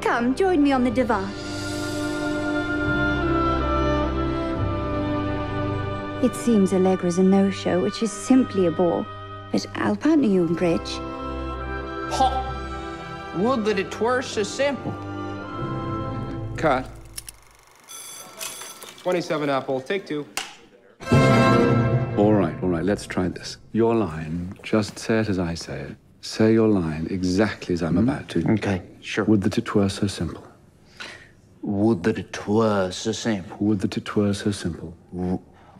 Come, join me on the divan. It seems Allegra's a no-show, which is simply a bore. But I'll partner you in bridge. Ha! Would that it were so simple. Cut. 27 Apple, take two. All right, all right, let's try this. Your line, just say it as I say it. Say your line exactly as I'm hmm? about to. Okay, sure. Would that it were so simple. Would that it were so simple. Would that it were so simple.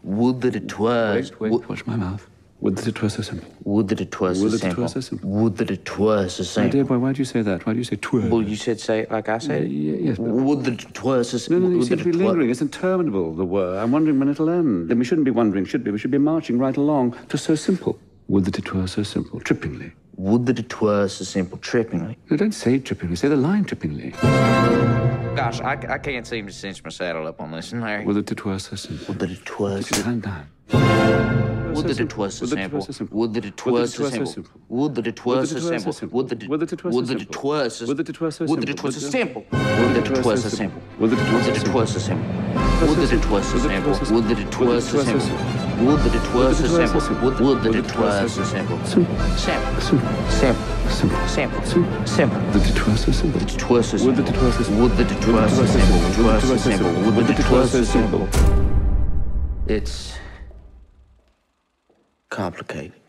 Would that it was. Wait, wait, watch my mouth. Would that it were so simple. Would that it Would so that it simple. were so simple. Would that it was so simple. My dear boy, why do you say that? Why do you say twere? Well, you said say it like I said it. Yeah, yes, Would that it was so simple. no, no, you Would seem to be it lingering. It's interminable, the were. I'm wondering when it'll end. Then we shouldn't be wondering, should we? We should be marching right along to so simple. Would that it were so simple. Trippingly. Would that it were so simple. Trippingly. No, don't say trippingly. Say the line trippingly. Gosh, I, I can't seem to cinch my saddle up on this one, Larry. Would that it were so simple. Would that it was. Put your hand down. Would that it was so Would that it were so simple. Would that it Would was so simple. Would that it was so simple. Would that it Would that were so Would that simple. Would that it were so Would that it simple. was so Would simple. that- Would that it was so simple. Would that it were so simple. Would that it was so Would that simple. were so Would that it simple. was so simple. Would that it was so simple. Would would that it was so simple. Simple. Simple. Simple. Simple. Simple. Simple. Simple. That it were so simple. It was so Would that it were so simple. Would that it was so simple. It was so simple. Would that it was so simple. It's complicated.